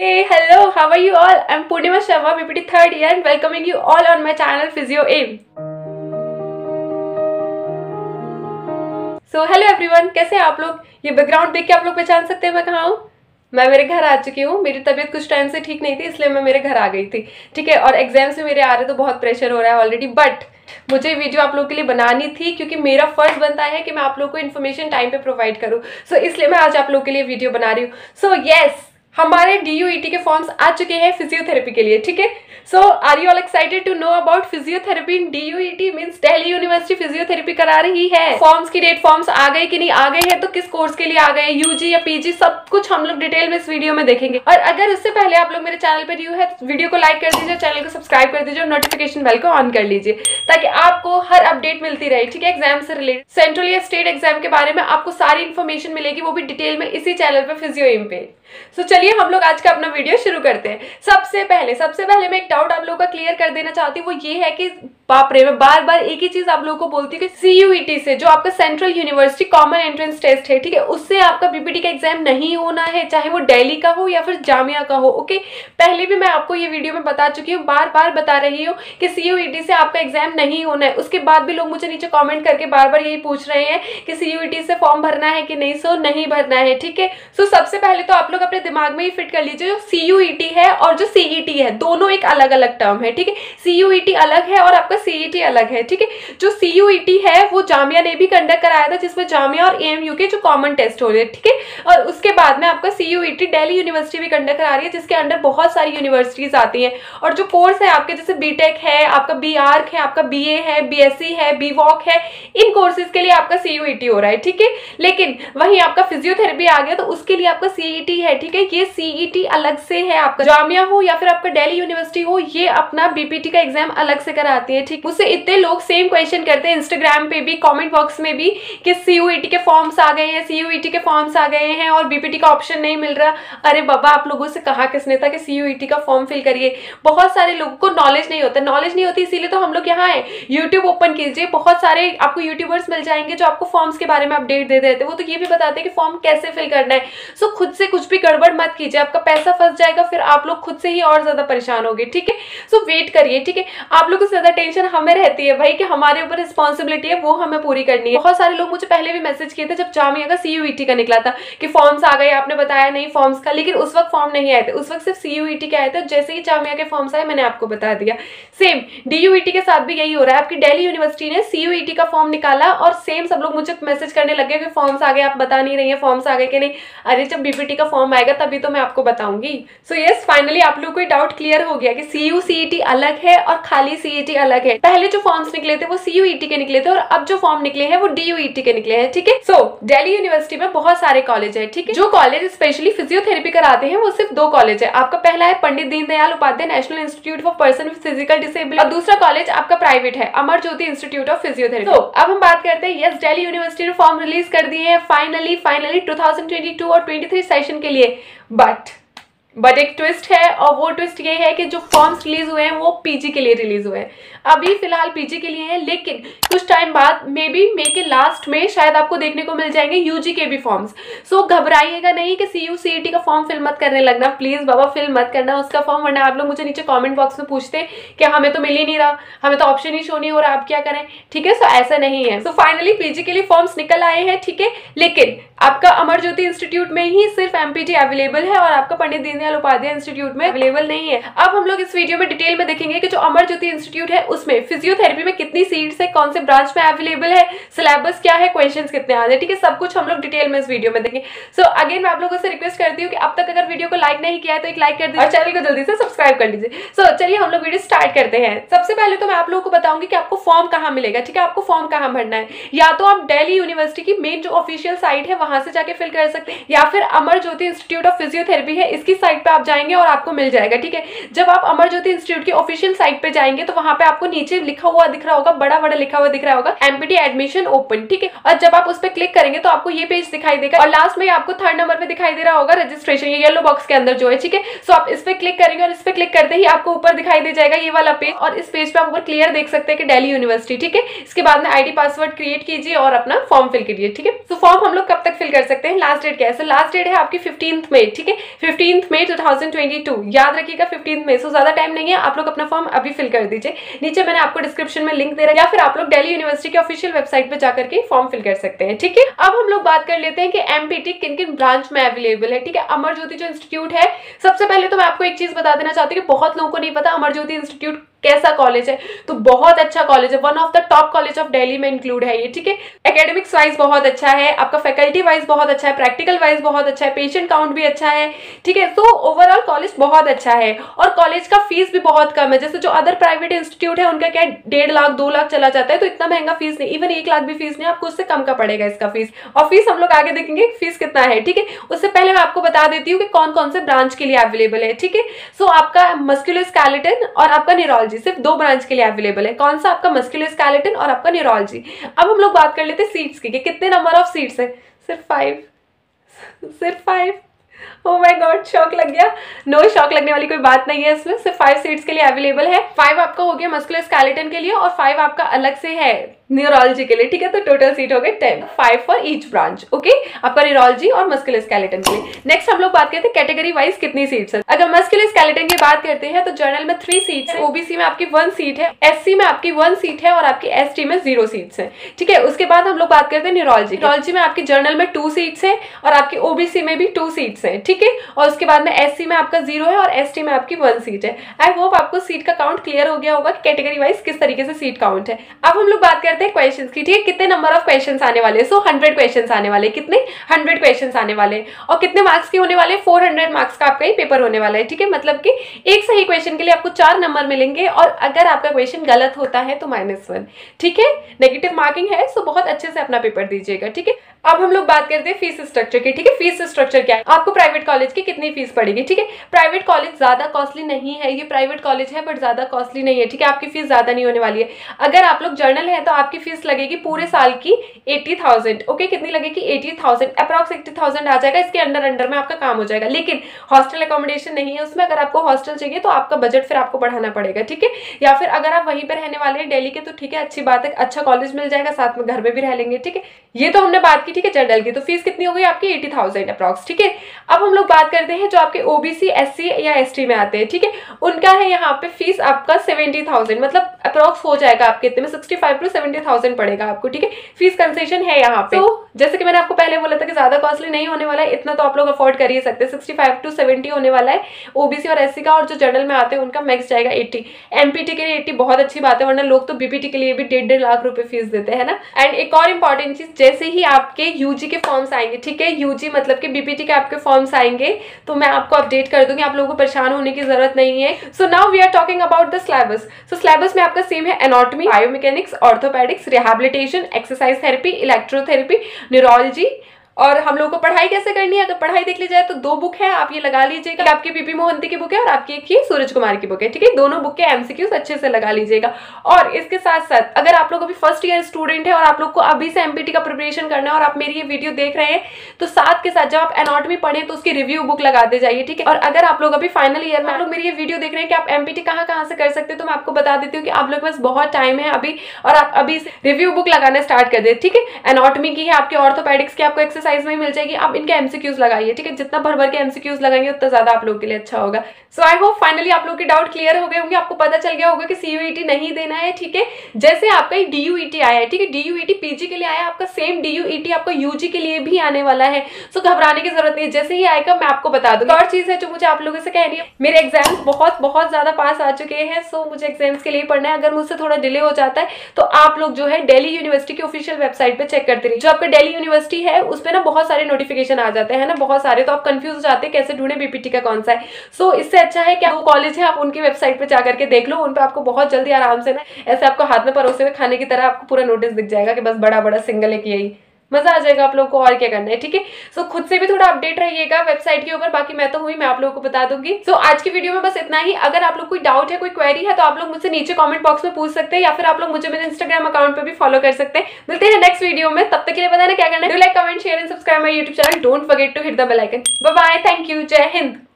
Hey, hello, how are you all? I'm Purnima Sharma, BPT third year and welcoming you all on my channel Physio Aim. So hello everyone कैसे हैं आप लोग? ये background देख के आप लोग पहचान सकते हैं मैं कहाँ हूँ? मैं मेरे घर आ चुकी हूँ। मेरी तबीयत कुछ टाइम से ठीक नहीं थी इसलिए मैं मेरे घर आ गई थी। ठीक है और एग्ज़ाम्स में मेरे आ रहे तो बहुत प्रेशर हो रहा है ऑलरेडी बट मुझे वीडियो आप लोगों के लिए बनानी थी क्योंकि मेरा फ़र्ज़ बनता है कि मैं आप लोगों को इन्फॉर्मेशन टाइम पे प्रोवाइड करूँ। सो so, इसलिए मैं आज आप लोग के लिए वीडियो बना रही हूँ। सो so, येस yes, हमारे डी e के फॉर्म्स आ चुके हैं फिजियोथेरेपी के लिए, ठीक है? So are you all excited to know about physiotherapy in D mean Delhi university physiotherapy करा रही है। फॉर्म्स की डेट फॉर्म्स आ गए कि नहीं? आ गए हैं तो किस कोर्स के लिए आ गए? यूजी या पीजी सब कुछ हम लोग डिटेल में इस वीडियो में देखेंगे। और अगर उससे पहले आप लोग मेरे चैनल पर न्यू है तो वीडियो को लाइक कर दीजिए चैनल को सब्सक्राइब कर दीजिए और नोटिफिकेशन बेल को ऑन कर लीजिए, ताकि आपको हर अपडेट मिलती रहे, ठीक है? एग्ज़ाम से रिलेटेड सेंट्रल या स्टेट एग्ज़ाम के बारे में आपको सारी इन्फॉर्मेशन मिलेगी, वो भी डिटेल में इसी चैनल पर फिजियो एम पे। सो so, चलिए हम लोग आज का अपना वीडियो शुरू करते हैं। सबसे पहले सबसे पहले मैं एक डाउट आप लोगों का क्लियर कर देना चाहती हूँ वो ये है कि बाप रे, मैं बार बार एक ही चीज़ आप लोगों को बोलती हूँ कि सीयूईटी से, जो आपका central university common entrance test है, ठीक है? उससे आपका बीपीटी का एग्ज़ाम नहीं होना है, चाहे वो डेली का हो या फिर जामिया का हो ओके पहले भी मैं आपको ये वीडियो में बता चुकी हूँ बार बार बता रही हूँ कि सीयूईटी से आपका एग्ज़ाम नहीं होना है। उसके बाद भी लोग मुझे नीचे कॉमेंट करके बार बार यही पूछ रहे हैं कि सीयूईटी से फॉर्म भरना है कि नहीं सो नहीं भरना है, ठीक है? सो सबसे पहले तो आप लोग अपने दिमाग में ही फिट कर लीजिए, जो सीयूईटी है और जो सीईटी है, दोनों एक अलग अलग टर्म है, ठीक है? सीयूईटी अलग है और आपका सीईटी अलग है, ठीक है? जो सीयूईटी है, वो जामिया ने भी कंडक्ट कराया था, जिसमें जामिया और एएमयू के जो कॉमन टेस्ट हो रहे हैं, ठीक है? और उसके बाद में आपका सीयूईटी दिल्ली यूनिवर्सिटी भी कंडक्ट करा रही है, जिसके अंडर बहुत सारी यूनिवर्सिटीज आती हैं। और जो कोर्स है आपके, जैसे बीटेक है, आपका बी है, आपका बी है बी है बी है, इन कोर्सेज के लिए आपका सीयूईटी हो रहा है, ठीक है? लेकिन वहीं आपका फिजियोथेरेपी आ गया तो उसके लिए आपका सीईटी है, ठीक है? ये सीईटी अलग से है, आपका जामिया हो या फिर आपका दिल्ली यूनिवर्सिटी हो, ये अपना बीपीटी का एग्ज़ाम अलग से कराती है ठीक उससे इतने लोग सेम क्वेश्चन करते हैं इंस्टाग्राम पे भी कमेंट बॉक्स में भी कि सीयूईटी के फॉर्म्स आ गए हैं सीयूईटी के फॉर्म्स आ गए हैं और बीपीटी का ऑप्शन नहीं मिल रहा। अरे बाबा, आप लोगों से कहा किसने था कि सीयूईटी का फॉर्म फिल करिए? बहुत सारे लोगों को नॉलेज नहीं होता। नॉलेज नहीं होती, इसीलिए तो हम लोग यहाँ है। यूट्यूब ओपन कीजिए। बहुत सारे आपको यूट्यूबर्स मिल जाएँगे जो आपको फॉर्म्स के बारे में अपडेट दे देते वो तो ये भी बताते कि फॉर्म कैसे फिल करना है। सो खुद से कुछ भी गड़बड़ मत कीजिए। आपका पैसा फंस जाएगा, फिर आप लोग खुद से ही और ज़्यादा परेशान होगे। ठीक है? सो वेट करिए। ठीक है? आप लोगों से ज़्यादा टेंशन हमें रहती है भाई कि हमारे ऊपर रिस्पॉन्सिबिलिटी है, वो हमें पूरी करनी है। बहुत सारे लोग मुझे पहले भी मैसेज किए थे, जब जामिया का सीयूईटी का निकला था कि फॉर्म्स आ गए, आपने बताया नहीं फॉर्म्स का, लेकिन उस वक्त फॉर्म नहीं आए थे। उस वक्त सिर्फ़ सीयूईटी के आए थे, जैसे ही जामिया के फॉर्म्स आए, मैंने आपको बता दिया। सेम डीयूईटी के साथ भी यही हो रहा है। आपकी डेली यूनिवर्सिटी ने सीयूईटी का फॉर्म निकाला और सेम सब लोग मुझे मैसेज करने लगे कि फॉर्म्स आ गए, आप बता नहीं रही है फॉर्म्स आ गए कि नहीं। अरे, जब बीपीटी का फॉर्म आएगा, तभी तो मैं आपको बताऊँगी। सो यस फाइनली आप लोग को डाउट क्लियर हो गया कि सी यू e अलग है और खाली सीईटी e अलग है। पहले जो फॉर्म्स निकले थे वो सी e के निकले थे और अब जो फॉर्म निकले हैं वो डी के निकले हैं, ठीक है? सो दिल्ली यूनिवर्सिटी में बहुत सारे कॉलेज है, ठीक है? जो कॉलेज स्पेशली फिजियोथेरेपी कराते हैं वो सिर्फ़ दो कॉलेज है। आपका पहला है Pandit Deendayal Upadhyay national institute for person with physical disability और दूसरा कॉलेज आपका प्राइवेट है, Amar Jyoti institute of physiotherapy तो अब हम बात करते हैं यस दिल्ली यूनिवर्सिटी ने फॉर्म रिलीज़ कर दिए हैं फाइनली फाइनली 2022 और 23 सेशन के लिए। बट बट एक ट्विस्ट है और वो ट्विस्ट ये है कि जो फॉर्म्स रिलीज़ हुए हैं, वो पीजी के लिए रिलीज़ हुए हैं। अभी फ़िलहाल पीजी के लिए है, लेकिन कुछ टाइम बाद मे बी मे के लास्ट में शायद आपको देखने को मिल जाएँगे यूजी के भी फॉर्म्स सो घबराइएगा नहीं कि सी यू सी का फॉर्म फिल मत करने लगना। प्लीज़ बाबा फिल मत करना उसका फॉर्म वरना आप लोग मुझे नीचे कॉमेंट बॉक्स में पूछते कि हमें तो मिल ही नहीं रहा। हमें तो ऑप्शन ही शो नहीं हो रहा, आप क्या करें? ठीक है? सो ऐसा नहीं है। सो फाइनली पीजी के लिए फॉर्म्स निकल आए हैं, ठीक है? लेकिन आपका अमर ज्योति इंस्टीट्यूट में ही सिर्फ़ एमपीटी अवेलेबल है और आपका पंडित दीनदयाल उपाध्याय इंस्टीट्यूट में अवेलेबल नहीं है। अब हम लोग इस वीडियो में डिटेल में देखेंगे कि जो अमर ज्योति इंस्टीट्यूट है, उसमें फिजियोथेरेपी में कितनी सीट्स है, कौन से ब्रांच में अवेलेबल है सिलेबस क्या है क्वेश्चन कितने आ रहे ठीक है? सब कुछ हम लोग डिटेल में इस वीडियो में देखेंगे। सो अगेन मैं आप लोगों से रिक्वेस्ट करती हूँ कि अब तक अगर वीडियो को लाइक नहीं किया है तो एक लाइक कर दीजिए और चैनल को जल्दी से सब्सक्राइब कर लीजिए। सो चलिए हम लोग वीडियो स्टार्ट करते हैं। सबसे पहले तो मैं आप लोगों को बताऊँगी कि आपको फॉर्म कहाँ मिलेगा, ठीक है? आपको फॉर्म कहाँ भरना है? या तो आप डेली यूनिवर्सिटी की मेन जो ऑफिशियल साइट है, वहाँ से जाके फिल कर सकते हैं, या फिर Amar Jyoti institute of physiotherapy है, इसकी साइट पे आप जाएँगे और आपको मिल जाएगा, ठीक है? जब आप अमर ज्योति इंस्टीट्यूट की ऑफिशियल साइट पे जाएँगे तो वहाँ पे आपको नीचे लिखा हुआ दिख रहा होगा बड़ा बड़ा लिखा हुआ दिख रहा होगा एमपीटी एडमिशन ओपन ठीक है? और जब आप उस पर क्लिक करेंगे तो आपको ये पेज दिखाई देगा और लास्ट में आपको थर्ड नंबर पे दिखाई दे रहा होगा रजिस्ट्रेशन येलो बॉक्स के अंदर जो है, ठीक है? सो आप इस पे क्लिक करेंगे और इस पे क्लिक करते ही आपको ऊपर दिखाई दे जाएगा ये वाला पेज और इस पेज पे आप ऊपर क्लियर देख सकते हैं कि डेली यूनिवर्सिटी ठीक है? इसके बाद में आईडी पासवर्ड क्रिएट कीजिए और अपना फॉर्म फिल कीजिए, ठीक है? सो फॉर्म हम लोग कब तक फिल कर सकते हैं? लास्ट डेट क्या है? सो लास्ट डेट है आपकी फिफ्टींथ में ठीक है? फिफ्टींथ में मई 2022 याद रखिएगा फिफ्टीन मई सो ज़्यादा टाइम नहीं है, आप लोग अपना फॉर्म अभी फिल कर दीजिए। नीचे मैंने आपको डिस्क्रिप्शन में लिंक दे रहा है, या फिर आप लोग दिल्ली यूनिवर्सिटी के ऑफिशियल वेबसाइट पर जाकर के फॉर्म फिल कर सकते हैं, ठीक है? अब हम लोग बात कर लेते हैं कि एमपीटी किन किन ब्रांच में अवेलेबल है, ठीक है? अमर ज्योति जो इंस्टीट्यूट है, सबसे पहले तो मैं आपको एक चीज़ बता देना चाहती हूँ कि बहुत लोगों को नहीं पता, अमर ज्योति इंस्टीट्यूट कैसा कॉलेज है? तो बहुत अच्छा कॉलेज है। One of the top college of Delhi में इंक्लूड है ये, ठीक है? एकेडमिक्स वाइज बहुत अच्छा है, आपका फैकल्टी वाइज बहुत अच्छा है प्रैक्टिकल वाइज बहुत अच्छा है पेशेंट काउंट भी अच्छा है, ठीक है? सो ओवरऑल कॉलेज बहुत अच्छा है और कॉलेज का फ़ीस भी बहुत कम है। जैसे जो अदर प्राइवेट इंस्टीट्यूट है, उनका क्या डेढ़ लाख, दो लाख चला जाता है तो इतना महँगा फ़ीस नहीं इवन एक लाख भी फ़ीस नहीं, आपको उससे कम का पड़ेगा इसका फ़ीस और फ़ीस हम लोग आगे देखेंगे फ़ीस कितना है, ठीक है? उससे पहले मैं आपको बता देती हूँ कि कौन कौन से ब्रांच के लिए अवेलेबल है, ठीक है? सो आपका मस्क्यूलर और आपका न्यूरोलॉजी सिर्फ़ दो ब्रांच के लिए अवेलेबल है। कौन सा आपका मस्कुलर और आपका न्यूरोलॉजी अब हम लोग बात कर लेते हैं सीट्स की कि कितने नंबर ऑफ़ सीट्स है? सिर्फ़ फाइव सिर्फ़ five oh my god shock लग गया। नो no, शॉक लगने वाली कोई बात नहीं है इसमें। सिर्फ़ फाइव सीट्स के लिए अवेलेबल है। फाइव आपका हो गया मस्कुलर स्केलेटन के लिए और फाइव आपका अलग से है न्यूरोलॉजी के लिए। ठीक है तो टोटल सीट हो गए ten five for each branch okay आपका न्यूरोलॉजी और मस्कुलर स्केलेटन के लिए। नेक्स्ट हम लोग बात करते हैं कैटेगरी वाइज कितनी सीट्स है। अगर मस्कुलर स्केलेटन की बात करते हैं तो जर्नल में थ्री सीट्स है। ओबीसी में आपकी वन सीट है। एससी में आपकी वन सीट है और आपकी एस में ज़ीरो सीट्स है। ठीक है उसके बाद हम लोग बात करते हैं न्यूरोलॉजी न्यूरोलॉजी में आपकी जर्नल में टू सीट्स है और आपकी ओबीसी में भी टू सीट्स है ठीक है? और उसके बाद में एससी में आपका ज़ीरो है और एस में आपकी वन सीट है। आई होप आपको सीट का काउंट क्लियर हो गया होगा कि कैटेगरी वाइज किस तरीके से सीट काउंट है। अब हम लोग बात करते हैं क्वेश्चन की, ठीक है? कितने नंबर ऑफ़ क्वेश्चन आने वाले सो हंड्रेड क्वेश्चन आने वाले कितने? हंड्रेड क्वेश्चन आने वाले और कितने मार्क्स के होने वाले फोर हंड्रेड मार्क्स का आपका ही पेपर होने वाला है, ठीक है? मतलब कि एक सही क्वेश्चन के लिए आपको चार नंबर मिलेंगे और अगर आपका क्वेश्चन गलत होता है तो माइनस वन ठीक है? नेगेटिव मार्किंग है सो बहुत अच्छे से अपना पेपर दीजिएगा, ठीक है? अब हम लोग बात करते हैं फ़ीस स्ट्रक्चर की, ठीक है? फ़ीस स्ट्रक्चर क्या है? आपको प्राइवेट कॉलेज की कितनी फ़ीस पड़ेगी, ठीक है? प्राइवेट कॉलेज ज़्यादा कॉस्टली नहीं है, ये प्राइवेट कॉलेज है बट ज़्यादा कॉस्टली नहीं है, ठीक है? आपकी फ़ीस ज़्यादा नहीं होने वाली है। अगर आप लोग जर्नल है तो आपकी फ़ीस लगेगी पूरे साल की एटी थाउज़ेंड ओके कितनी लगेगी? एटी थाउज़ेंड अप्रॉक्स थाउज़ेंड आ जाएगा, इसके अंडर अंडर में आपका काम हो जाएगा। लेकिन हॉस्टल अकोमोडेशन नहीं है उसमें, अगर आपको हॉस्टल चाहिए तो आपका बजट फिर आपको बढ़ाना पड़ेगा, ठीक है? या फिर अगर आप वहीं पर रहने वाले हैं डेली के तो ठीक है, अच्छी बात है अच्छा कॉलेज मिल जाएगा, साथ में घर में भी रह लेंगे, ठीक है? ये तो हमने बात की ठीक है, जनरल की तो फ़ीस कितनी हो गई आपकी? एटी थाउज़ेंड अप्रॉक्स ठीक है? अब हम लोग बात करते हैं जो आपके ओबीसी एससी या एसटी में आते हैं, ठीक है? उनका है यहाँ पे फ़ीस आपका सेवेंटी थाउज़ेंड मतलब अप्रॉक्स हो जाएगा आपके इतने में sixty five to seventy thousand पड़ेगा आपको ठीक है? फ़ीस कंसेशन है यहाँ पे। तो जैसे कि मैंने आपको पहले बोला था कि ज़्यादा कॉस्टली नहीं होने वाला है इतना तो आप लोग अफोर्ड कर ही सकते। हैं सिक्सटी फाइव टू सेवेंटी होने वाला है ओबीसी और एससी का और जो जनरल में आते हैं उनका मैक्स जाएगा एट्टी एमपीटी के लिए एट्टी बहुत अच्छी बात है वरना लोग तो बीपीटी के लिए भी डेढ़ डेढ़ लाख रुपए फ़ीस देते हैं ना? एंड एक और इंपॉर्टेंट चीज़ जैसे ही आपके यूजी के फॉर्म्स आएँगे ठीक है? यूजी मतलब कि बीपीटी के आपके फॉर्म्स आएँगे तो मैं आपको अपडेट कर दूँगी आप लोगों को परेशान होने की ज़रूरत नहीं है। So now we are talking about the syllabus so syllabus में आपका सेम है anatomy biomechanics orthopaedics rehabilitation exercise therapy electrotherapy neurology और हम लोग को पढ़ाई कैसे करनी है? अगर पढ़ाई देख ली जाए तो दो बुक है, आप ये लगा लीजिएगा। आपकी पीपी मोहंती की बुक है और आपकी एक ही सूरज कुमार की बुक है, ठीक है? दोनों बुक के एमसीक्यूज अच्छे से लगा लीजिएगा। और इसके साथ साथ अगर आप लोग अभी फ़र्स्ट ईयर स्टूडेंट है और आप लोग को अभी से एमपीटी का प्रिपरेशन करना है और आप मेरी ये वीडियो देख रहे हैं तो साथ के साथ जब आप एनाटॉमी पढ़े तो उसकी रिव्यू बुक लगा दे जाइए, ठीक है? और अगर आप लोग अभी फाइनल ईयर में आप लोग मेरी ये वीडियो देख रहे हैं कि आप एमपीटी कहाँ कहाँ से कर सकते हो तो मैं आपको बता देती हूँ कि आप लोग पास बहुत टाइम है अभी और आप अभी रिव्यू बुक लगाना स्टार्ट कर दे, ठीक है? एनाटॉमी की है, आपके ऑर्थोपेडिक्स की, आपको एक्सरसाइज में मिल जाएगी। आप इनके एमसीक्यूज लगाइए, ठीक है? जितना भर भर के एमसीक्यूज लगाएँगे, उतना ज़्यादा आप लोगों के लिए अच्छा होगा। सो आई होप फाइनली आप लोग के डाउट क्लियर हो गए होंगे। आपको पता चल गया होगा कि सीयूईटी नहीं देना है, ठीक है? जैसे आपका डीयूईटी आया है, ठीक है? डीयूईटी पीजी के लिए आया आपका सेम डीयूईटी आपका यूजी के लिए भी आने वाला है। सो घबराने की ज़रूरत नहीं जैसे ही आएगा, मैं आपको बता दूँगा। और चीज़ है जो मुझे आप लोगों से कह रही है, मेरे एग्ज़ाम्स बहुत बहुत ज़्यादा पास आ चुके हैं सो मुझे एग्ज़ाम्स के लिए पढ़ना है। अगर मुझसे थोड़ा डिले हो जाता है तो आप लोग जो है डेली यूनिवर्सिटी की ऑफिशियल वेबसाइट पे चेक करते रहिए। जो आपका दिल्ली यूनिवर्सिटी है, उस पर ना बहुत सारे नोटिफिकेशन आ जाते हैं ना? बहुत सारे तो आप कंफ्यूज हो जाते हैं कैसे ढूंढे बीपीटी का कौन सा है। सो so, इससे अच्छा है क्या वो कॉलेज है आप उनकी वेबसाइट पर जाकर के देख लो उन पर आपको बहुत जल्दी आराम से ना ऐसे आपको हाथ में परोसे हुए खाने की तरह आपको पूरा नोटिस दिख जाएगा कि बस बड़ा बड़ा सिंगल एक यही। मज़ा आ जाएगा आप लोगों को और क्या करना है, ठीक है? सो खुद से भी थोड़ा अपडेट रहिएगा वेबसाइट के ऊपर, बाकी मैं तो हुई, मैं आप लोगों को बता दूँगी। सो आज की वीडियो में बस इतना ही। अगर आप लोग कोई डाउट है कोई क्वेरी है तो आप लोग मुझसे नीचे कॉमेंट बॉक्स में पूछ सकते हैं, या फिर आप लोग मुझे मेरे इंस्टाग्राम अकाउंट पर भी फॉलो कर सकते हैं। मिलते हैं नेक्स्ट वीडियो में। तब तक के लिए बताना क्या करना है। Like comment share and subscribe my YouTube channel don't forget to hit the bell icon bye bye thank you Jai Hind